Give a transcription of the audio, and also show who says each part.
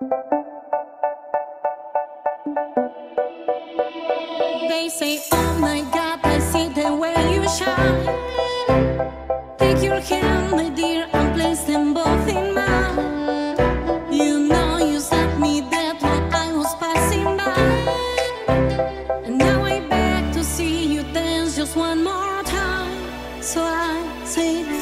Speaker 1: They say, oh my God, I see the way you shine. Take your hand, my dear, and place them both in mine. You know you set me dead when I was passing by. And now I beg to see you dance just one more time. So I say,